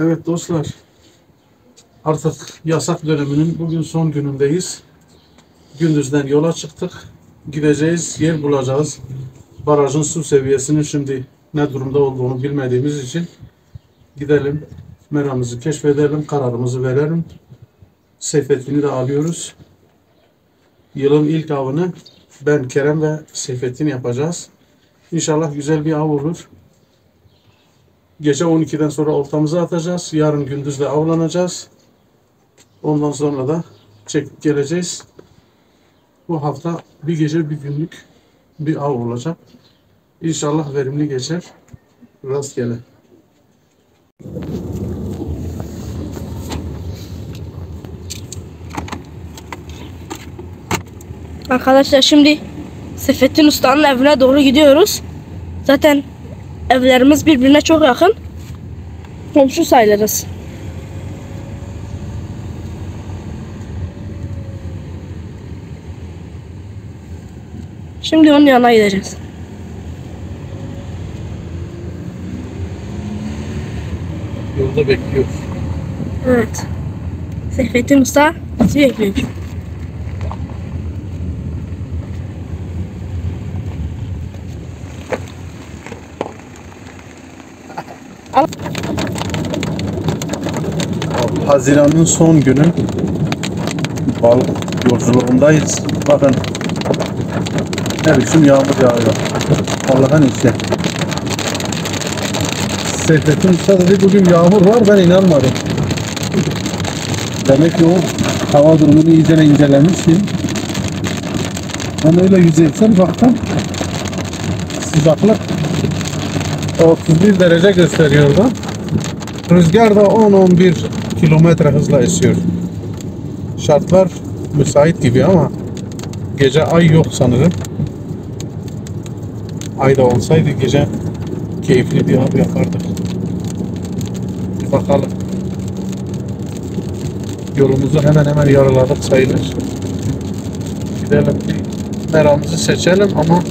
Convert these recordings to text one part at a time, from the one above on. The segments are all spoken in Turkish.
Evet dostlar. Artık yasak döneminin bugün son günündeyiz. Gündüzden yola çıktık. Gideceğiz, yer bulacağız. Barajın su seviyesinin şimdi ne durumda olduğunu bilmediğimiz için gidelim, meramızı keşfedelim, kararımızı verelim. Seyfettin'i de alıyoruz. Yılın ilk avını ben, Kerem ve Seyfettin yapacağız. İnşallah güzel bir av olur. Gece 12'den sonra oltamızı atacağız. Yarın gündüz de avlanacağız. Ondan sonra da çekip geleceğiz. Bu hafta bir gece bir günlük bir av olacak. İnşallah verimli geçer. Rastgele. Arkadaşlar şimdi Sefettin Usta'nın evine doğru gidiyoruz. Zaten evlerimiz birbirine çok yakın. Komşu sayılırız. Şimdi onun yanına gideceğiz. Yolda bekliyoruz. Evet. Seyfettin Usta bizi bekliyor. Haziran'ın son günü balık yolculuğundayız. Bakın ne biçim yağmur yağıyor. Allah'ın işi. Seyfettin Usta dedi bugün yağmur var ben inanmadım. Demek ki o hava durumunu iyice incelemişsin. Ben öyle yüzeysel baktım. Sıcaklık 31 derece gösteriyordu. Rüzgar da 10-11 kilometre hızla esiyor. Şartlar müsait gibi ama gece ay yok sanırım. Ay da olsaydı gece keyifli bir av yapardık. Bakalım. Yolumuzu hemen hemen yarıladık sayılır. Gidelim bir meramızı seçelim ama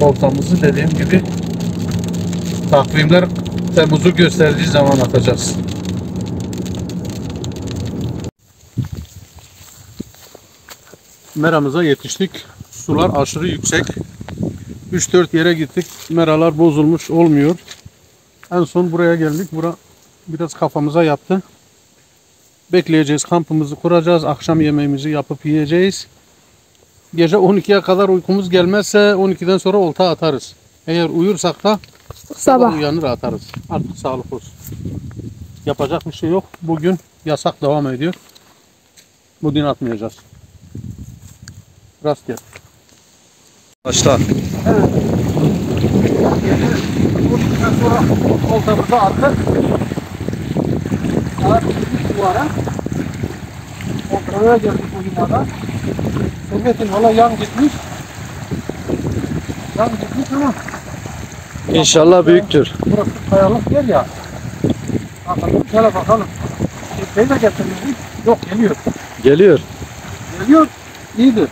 oltamızı dediğim gibi takvimler Temmuz'u gösterdiği zaman atacağız. Meramıza yetiştik. Sular aşırı yüksek. 3-4 yere gittik. Meralar bozulmuş olmuyor. En son buraya geldik. Bura biraz kafamıza yattı. Bekleyeceğiz. Kampımızı kuracağız. Akşam yemeğimizi yapıp yiyeceğiz. Gece 12'ye kadar uykumuz gelmezse 12'den sonra olta atarız. Eğer uyursak da Sabah. uyanır atarız. Artık sağlık olsun. Yapacak bir şey yok. Bugün yasak devam ediyor. Bugün atmayacağız. Rastgele. Başla. Evet. Bugünden sonra oltamızı attık. Saat 3 duvara. Kontrole geldik bugün ada. Servetin valla yan gitmiş. Yan gitmiş ama İnşallah büyüktür. Burası kayalık yer ya. Bakalım şöyle bakalım. Şey de getirmiştik. Yok geliyor. Geliyor. Geliyor. İyidir.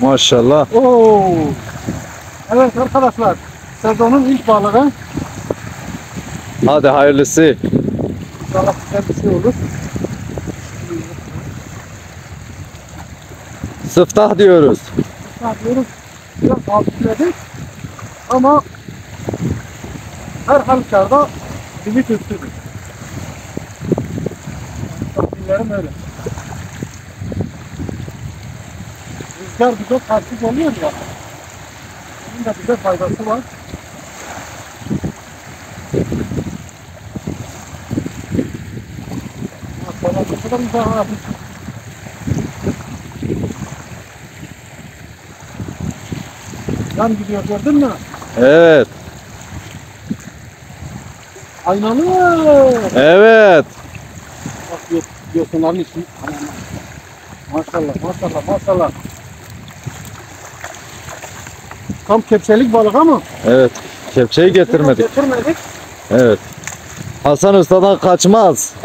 Maşallah. Oo. Evet arkadaşlar. Sezonun ilk balığı. Hadi hayırlısı. İnşallah güzel bir şey olur. Sıftah diyoruz. Yapıyoruz. Biraz hafifledik. Ama her halükarda limit üstüdür. Tahminlerim öyle. Rüzgar bize takip oluyor ya. Bunun da bize faydası var. Maşallah ne kadar güzel abi. Yan gidiyor gördün mü? Evet. Aynalı. Evet. Bak yosunların içi. Maşallah maşallah maşallah. Tam kepçelik balık ama. Evet. Kepçeyi getirmedik. Getirmedik. Evet. Hasan Usta'dan kaçmaz.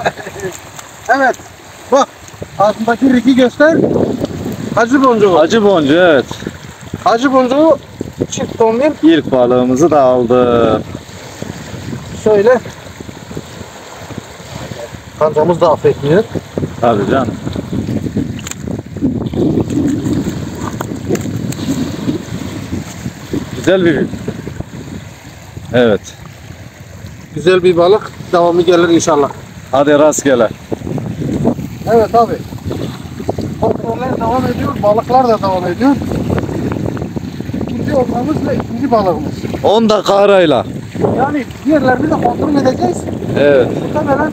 Evet. Bak ağzındaki riki göster. Hacı boncuğu. Acı boncu evet. Hacı boncuğu çift tomir. İlk balığımızı da aldı. Şöyle Kancamız da affetmiyor. Tabii canım. Güzel bir Evet. Güzel bir balık. Devamı gelir inşallah. Hadi rastgele. Evet abi. Kontroller devam ediyor. Balıklar da devam ediyor. İkinci olmamız ve ikinci balığımız. 10 dakika arayla. Yani diğerlerini de kontrol edeceğiz. Evet. Muhtemelen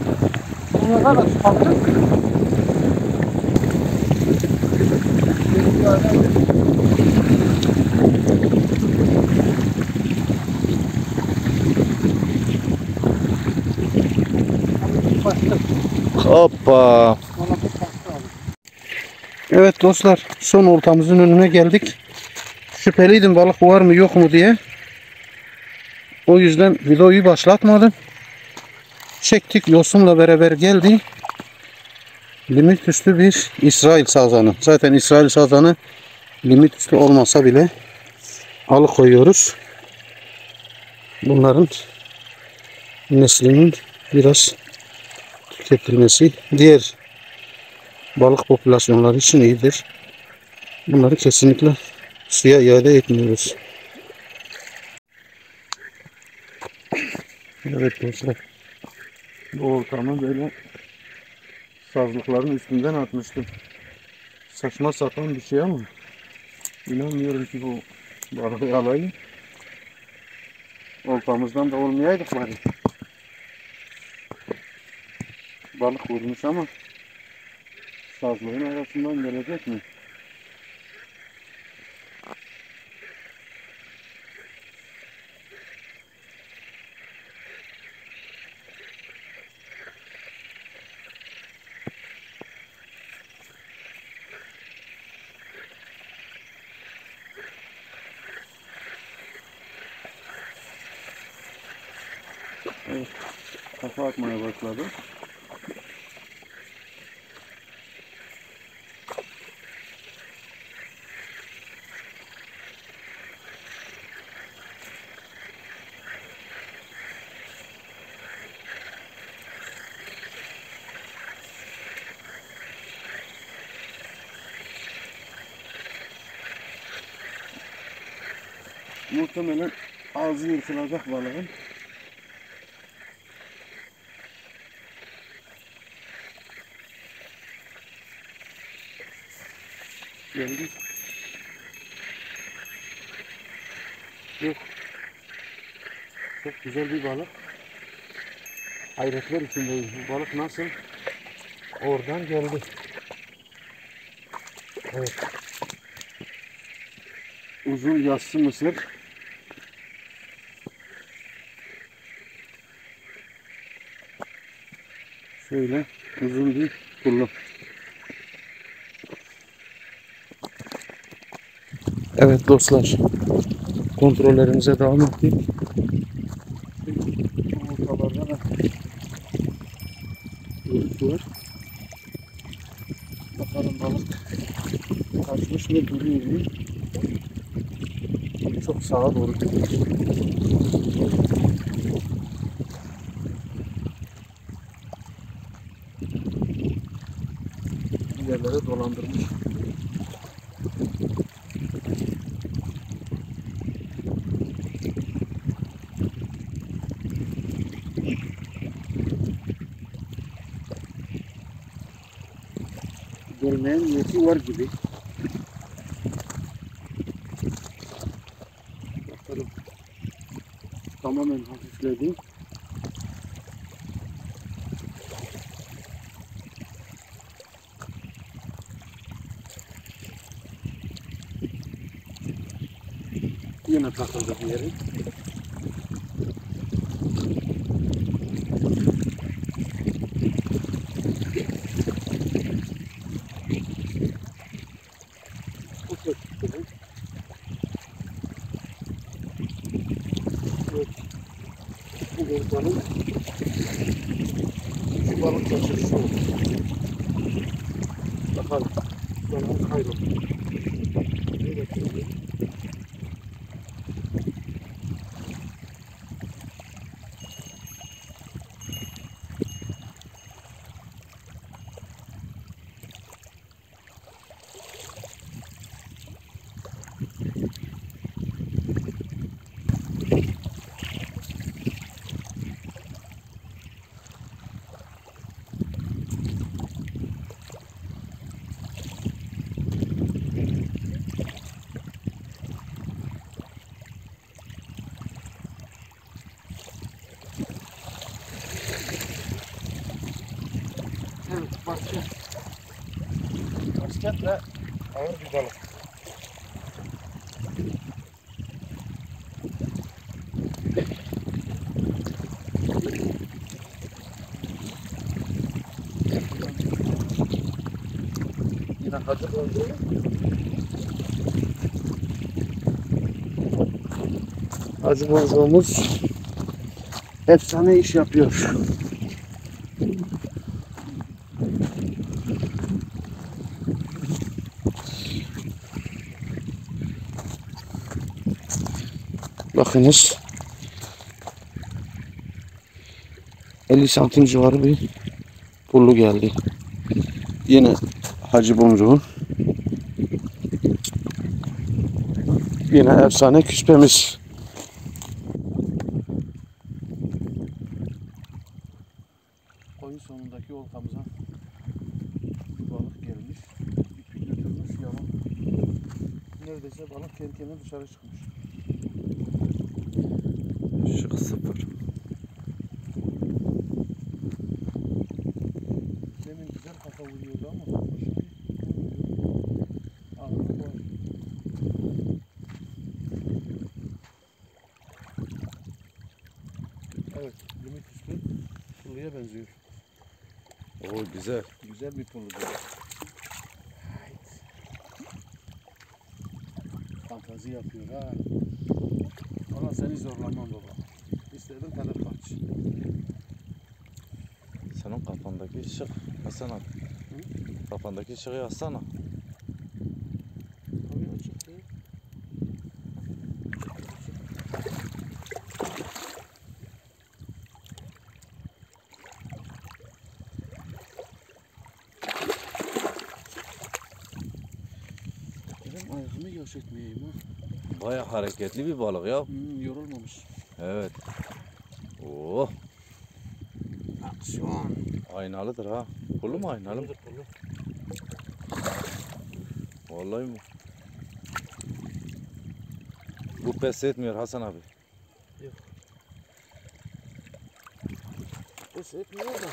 onlardan da çıkabilir. Hoppa. Evet dostlar son oltamızın önüne geldik. Şüpheliydim balık var mı yok mu diye. O yüzden videoyu başlatmadım. Çektik yosunla beraber geldi. Limit üstü bir İsrail sazanı. Zaten İsrail sazanı limit üstü olmasa bile alıkoyuyoruz. Bunların neslinin biraz tüketilmesi diğer balık popülasyonları için iyidir. Bunları kesinlikle suya iade etmiyoruz. Evet dostlar. Bu ortamı böyle sazlıkların üstünden atmıştım. Saçma sapan bir şey ama inanmıyorum ki bu balığı alayım. Oltamızdan da olmayaydık bari. Balık vurmuş ama sazlığın arasından gelecek mi? Evet, kafa atmaya başladı. Muhtemelen ağzı yırtılacak balığın. Geldi. Yok. Çok güzel bir balık. Hayretler içindeyiz. Bu balık nasıl? Oradan geldi. Evet. Uzun yassı mısır. Şöyle uzun bir pullu. Evet dostlar. Kontrollerimize devam ettik. Ortalarda da görüntü var. Bakalım balık kaçmış mı duruyor mu? Çok sağa doğru gidiyor. Yerlere dolandırmış. Gelmeyen niyeti var gibi. Bakalım. Tamamen hafifledi. Yine takıldı bir yere. Let's get that. Hacı bonzoğumuz efsane iş yapıyor. Bakınız 50 santim civarı bir pullu geldi. Yine Hacı Boncuğun Yine efsane küspemiz. Koyun sonundaki oltamıza bir balık gelmiş. İpi götürmüş yalan. Neredeyse balık kendi kendine dışarı çıkmış. Şık sıfır. Demin güzel kafa vuruyordu ama şimdi vurmuyor. Ağırlık var. Evet, limit üstü pulluya benziyor. Oo güzel. Güzel bir pullu diyor. Hayt. Fantazi yapıyor ha. Valla seni zorlamam baba. İstediğin kadar kaç. Senin kafandaki ışık Hasan abi. Kafandaki ışığı yazsana. Tabii açık değil. Benim ayağımı yaş etmeyeyim ha. Baya hareketli bir balık ya. Hmm, yorulmamış. Evet. Oo, Aksiyon. aynalıdır ha. Pulu mu aynalı mı? Pullu. Vallahi mi? Bu pes etmiyor Hasan abi. Pes etmiyor da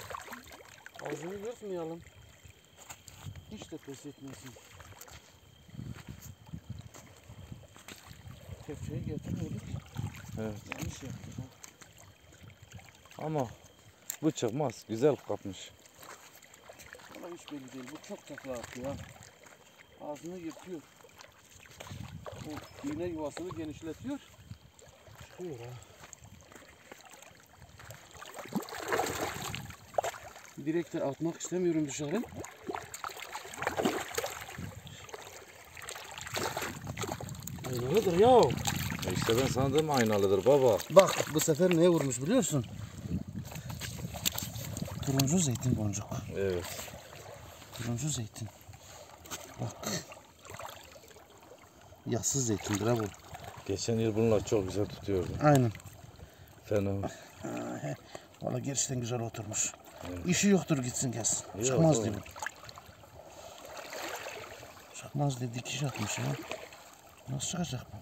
ağzını yırtmayalım. Hiç de pes etmesin. Kepçeyi getirmedik. Evet. Yanlış yaptık. Ama bu çıkmaz. Güzel kapmış. Ama hiç belli değil. Bu çok takla atıyor. Ağzını yırtıyor. Bu iğne yuvasını genişletiyor. Çıkıyor ha. Direkt de atmak istemiyorum dışarı. Aynalıdır ya. E İşte ben sandım aynalıdır baba. Bak bu sefer neye vurmuş biliyorsun? Turuncu zeytin boncuk. Evet. Turuncu zeytin. Bak. Yassız zeytindir ha bu. Geçen yıl bununla çok güzel tutuyordu. Aynen. Fena. Valla gerçekten güzel oturmuş. Evet. İşi yoktur gitsin gelsin. Yok, Çıkmaz dedim. Çıkmaz dedi dikiş atmış ya. Nasıl çıkacak bu?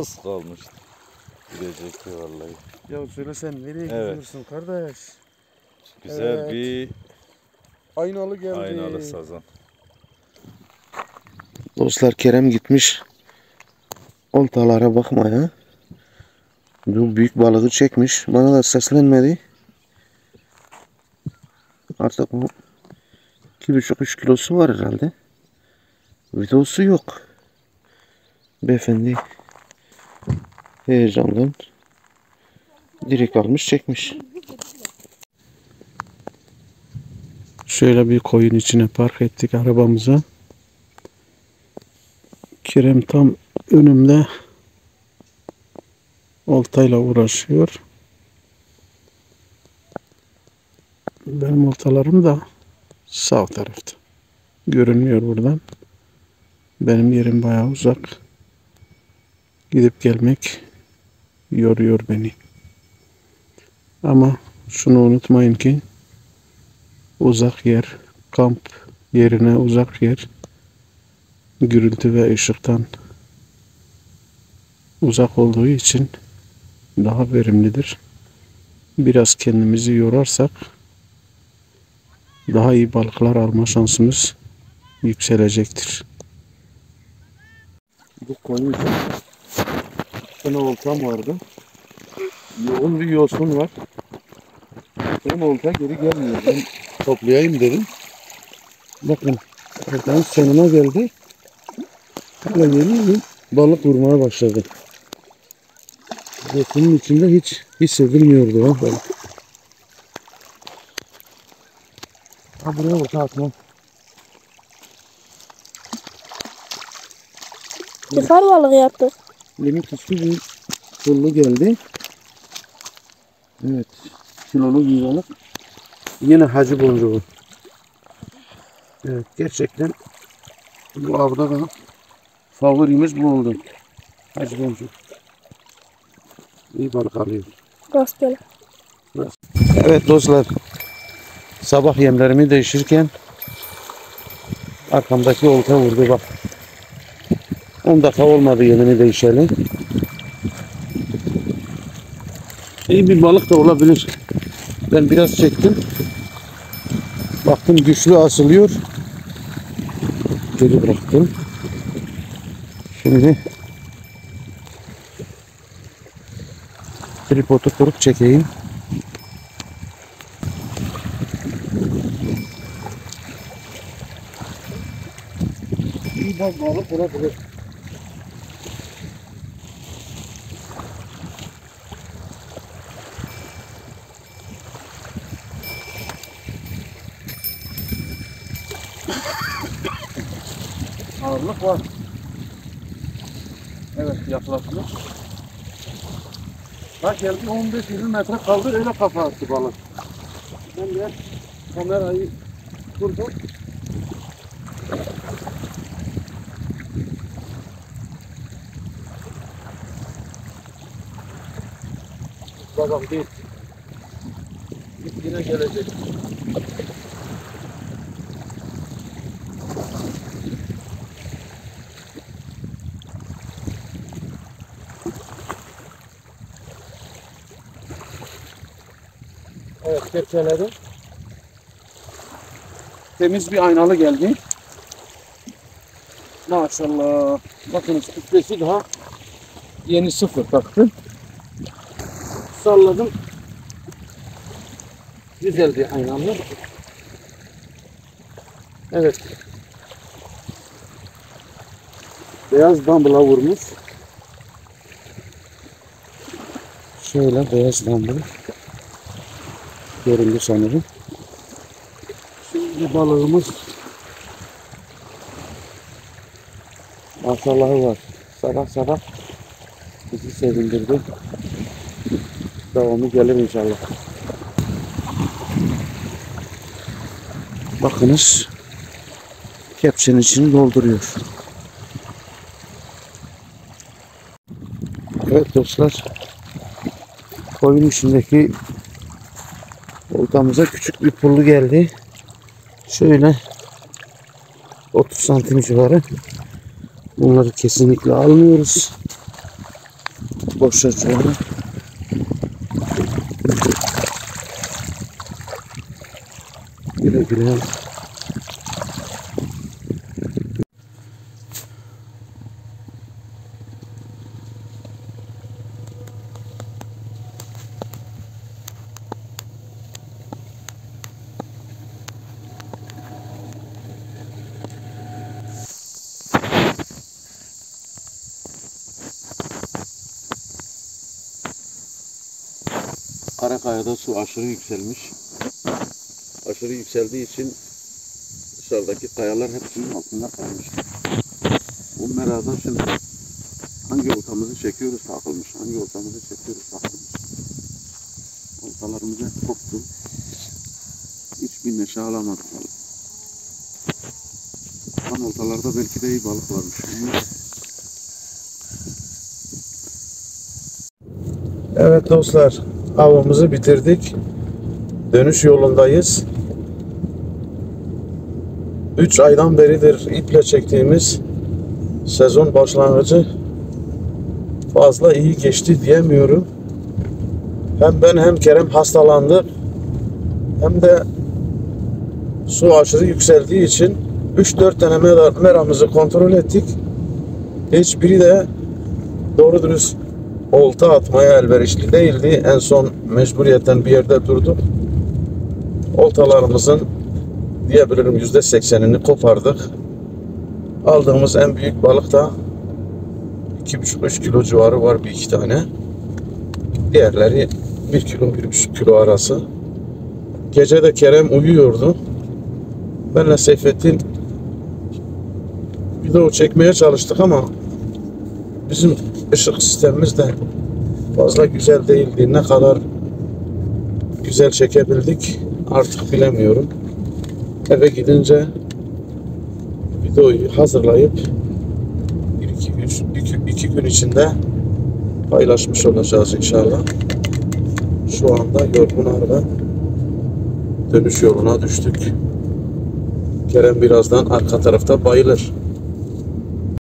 Az kalmıştı. Gidecekti vallahi. Ya söyle sen nereye Evet. gidiyorsun kardeş? Güzel Evet. bir Aynalı geldi. aynalı sazan. Dostlar Kerem gitmiş oltalara bakmaya. Bu büyük balığı çekmiş. Bana da seslenmedi. Artık bu 2,5-3 kilosu var herhalde. Videosu yok. Beyefendi heyecandan direkt almış çekmiş. Şöyle bir koyun içine park ettik arabamızı. Kerem tam önümde oltayla uğraşıyor. Benim oltalarım da sağ tarafta. Görünmüyor buradan. Benim yerim bayağı uzak. Gidip gelmek yoruyor beni. Ama şunu unutmayın ki uzak yer, kamp yerine uzak yer gürültü ve ışıktan uzak olduğu için daha verimlidir. Biraz kendimizi yorarsak daha iyi balıklar alma şansımız yükselecektir. Bu koyun için tane oltam vardı. Yoğun bir yosun var. Son olta geri gelmiyor. Ben toplayayım dedim. Bakın oltanın sonuna geldi. Hala yeni yeni balık vurmaya başladı. Yosunun içinde hiç hissedilmiyordu ha. Ha buraya olta atmam. Çıkar balığı yaptı. Limit üstü bir pullu geldi. Evet. Kilolu bir balık. Yine hacı boncuğu. Evet gerçekten bu avda da favorimiz bu oldu. Hacı boncuğu. İyi balık alıyor. Rastgele. Evet dostlar. Sabah yemlerimi değişirken arkamdaki olta vurdu bak. 10 dakika olmadı yemini değişeli. İyi bir balık da olabilir. Ben biraz çektim. Baktım güçlü asılıyor. Geri bıraktım. Şimdi tripodu kurup çekeyim. İyi bak balık olabilir. Ağırlık var. Evet yaklaşmış. Bak geldi 15-20 metre kaldı öyle kafa attı balık. Ben de kamerayı kurdum. Babam değil. Yine gelecek. Evet kepçelerim. Temiz bir aynalı geldi. Maşallah. Bakınız kütlesi daha yeni sıfır taktım. Salladım. Güzel bir aynalı. Evet. Beyaz dambıla vurmuş. Şöyle beyaz dambıla. Göründü sanırım. Şimdi balığımız maşallahı var. Sabah sabah bizi sevindirdi. Devamı gelir inşallah. Bakınız kepçenin içini dolduruyor. Evet dostlar koyun içindeki oltamıza küçük bir pullu geldi. Şöyle 30 santim civarı. Bunları kesinlikle almıyoruz. Boş açıları. Güle. Karakaya'da su aşırı yükselmiş. Aşırı yükseldiği için dışarıdaki kayalar hep suyun altında kalmış. Bu meradan şimdi hangi oltamızı çekiyoruz takılmış. Hangi oltamızı çekiyoruz takılmış. Oltalarımız hep koptu. Hiçbir neşe alamadık. Kan oltalarda belki de iyi balık varmış. Evet dostlar, avımızı bitirdik. Dönüş yolundayız. 3 aydan beridir iple çektiğimiz sezon başlangıcı fazla iyi geçti diyemiyorum. Hem ben hem Kerem hastalandık. Hem de su aşırı yükseldiği için 3-4 tane mera- meramızı kontrol ettik. Hiçbiri de doğru dürüst olta atmaya elverişli değildi. En son mecburiyetten bir yerde durduk. Oltalarımızın diyebilirim yüzde seksenini kopardık. Aldığımız en büyük balık da 2,5-3 kilo civarı var bir iki tane. Diğerleri 1 kilo 1,5 kilo arası. Gece de Kerem uyuyordu. Benle Seyfettin video çekmeye çalıştık ama bizim ışık sistemimiz de fazla güzel değildi. Ne kadar güzel çekebildik artık bilemiyorum. Eve gidince videoyu hazırlayıp bir iki, üç, iki, gün içinde paylaşmış olacağız inşallah. Şu anda yorgun arada dönüş yoluna düştük. Kerem birazdan arka tarafta bayılır.